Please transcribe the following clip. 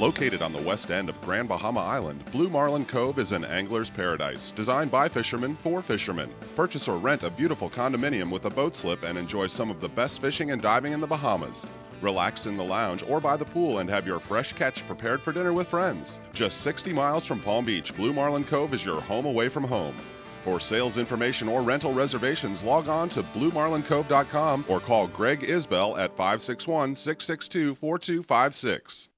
Located on the west end of Grand Bahama Island, Blue Marlin Cove is an angler's paradise, designed by fishermen for fishermen. Purchase or rent a beautiful condominium with a boat slip and enjoy some of the best fishing and diving in the Bahamas. Relax in the lounge or by the pool and have your fresh catch prepared for dinner with friends. Just 60 miles from Palm Beach, Blue Marlin Cove is your home away from home. For sales information or rental reservations, log on to bluemarlincove.com or call Greg Isbell at 561 662 4256.